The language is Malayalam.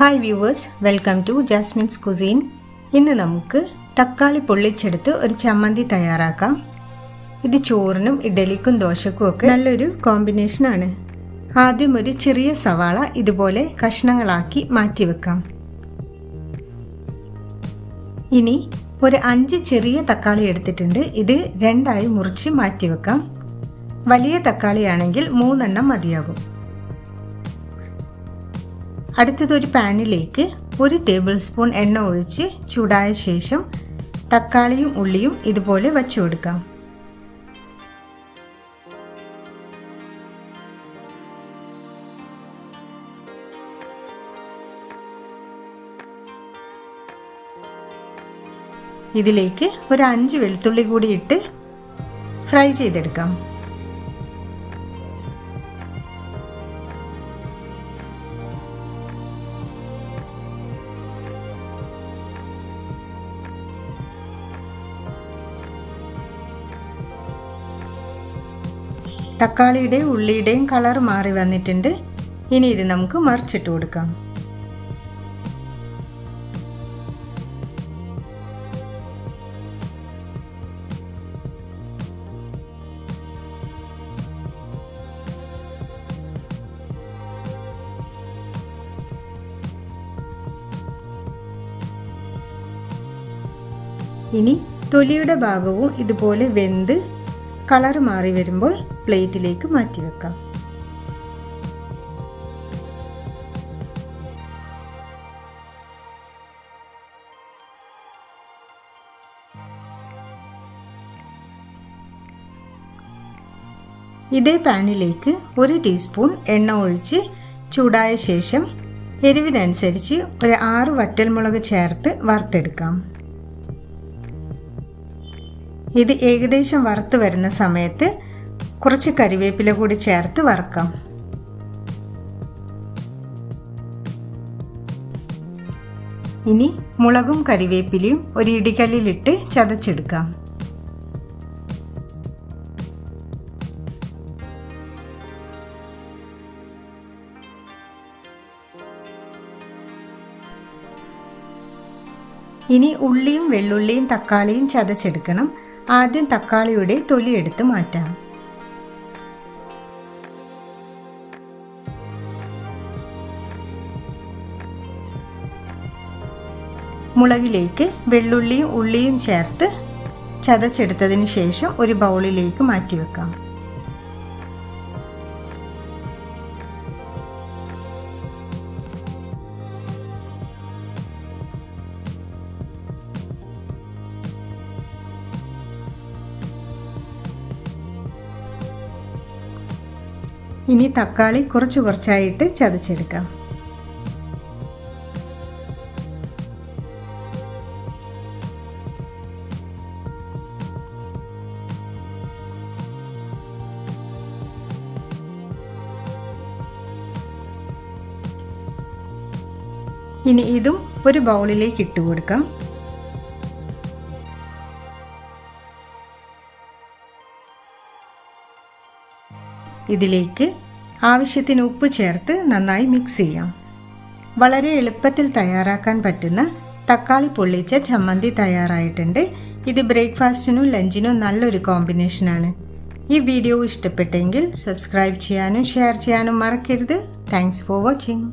Hi viewers welcome to Jasmine's cuisine ഇന്ന് നമുക്ക് തക്കാളി പൊള്ളിച്ചെടുത്ത് ഒരു ചമ്മന്തി തയ്യാറാക്കാം. ഇത് ചോറിനും ഇഡലിക്കും ദോശക്കും ഒക്കെ നല്ലൊരു കോമ്പിനേഷനാണ് ആദ്യം ഒരു ചെറിയ സവാള ഇതുപോലെ കഷ്ണങ്ങളാക്കി മാറ്റി വെക്കാം. ഇനി ഒരു അഞ്ച് ചെറിയ തക്കാളി എടുത്തിട്ടുണ്ട്. ഇത് രണ്ടായി മുറിച്ച് മാറ്റി വെക്കാം. വലിയ തക്കാളിയാണെങ്കിൽ മൂന്നെണ്ണം മതിയാകും. അടുത്തത് ഒരു പാനിലേക്ക് ഒരു ടേബിൾ സ്പൂൺ എണ്ണ ഒഴിച്ച് ചൂടായ ശേഷം തക്കാളിയും ഉള്ളിയും ഇതുപോലെ വച്ചു കൊടുക്കാം. ഇതിലേക്ക് ഒരു അഞ്ച് വെളുത്തുള്ളി കൂടി ഇട്ട് ഫ്രൈ ചെയ്തെടുക്കാം. തക്കാളിയുടെ ഉള്ളിയുടെയും കളർ മാറി വന്നിട്ടുണ്ട്. ഇനി ഇത് നമുക്ക് മറിച്ചിട്ട് കൊടുക്കാം. ഇനി തൊലിയുടെ ഭാഗവും ഇതുപോലെ വെന്ത് കളർ മാറി വരുമ്പോൾ പ്ലേറ്റിലേക്ക് മാറ്റി വെക്കാം. ഇതേ പാനിലേക്ക് ഒരു ടീസ്പൂൺ എണ്ണ ഒഴിച്ച് ചൂടായ ശേഷം എരിവിനനുസരിച്ച് ഒരു ആറ് വറ്റൽമുളക് ചേർത്ത് വറുത്തെടുക്കാം. ഇത് ഏകദേശം വറുത്ത് വരുന്ന സമയത്ത് കുറച്ച് കരിവേപ്പില കൂടി ചേർത്ത് വറുക്കാം. ഇനി മുളകും കരിവേപ്പിലയും ഒരു ഇടികല്ലിലിട്ട് ചതച്ചെടുക്കാം. ഇനി ഉള്ളിയും വെള്ളുള്ളിയും തക്കാളിയും ചതച്ചെടുക്കണം. ആദ്യം തക്കാളിയുടെ തൊലി എടുത്ത് മാറ്റാം. മുളകിലേക്ക് വെള്ളുള്ളിയും ഉള്ളിയും ചേർത്ത് ചതച്ചെടുത്തതിന് ശേഷം ഒരു ബൗളിലേക്ക് മാറ്റി ഇനി തക്കാളി കുറച്ച് കുറച്ചായിട്ട് ചതച്ചെടുക്കാം. ഇനി ഇതും ഒരു ബൗളിലേക്ക് ഇട്ട് കൊടുക്കാം ഇതിലേക്ക് ആവശ്യത്തിന് ഉപ്പ് ചേർത്ത് നന്നായി മിക്സ് ചെയ്യാം. വളരെ എളുപ്പത്തിൽ തയ്യാറാക്കാൻ പറ്റുന്ന തക്കാളി പൊള്ളിച്ച ചമ്മന്തി തയ്യാറായിട്ടുണ്ട്. ഇത് ബ്രേക്ക്ഫാസ്റ്റിനും ലഞ്ചിനും നല്ലൊരു കോമ്പിനേഷനാണ് ഈ വീഡിയോ ഇഷ്ടപ്പെട്ടെങ്കിൽ സബ്സ്ക്രൈബ് ചെയ്യാനും ഷെയർ ചെയ്യാനും മറക്കരുത്. Thanks for watching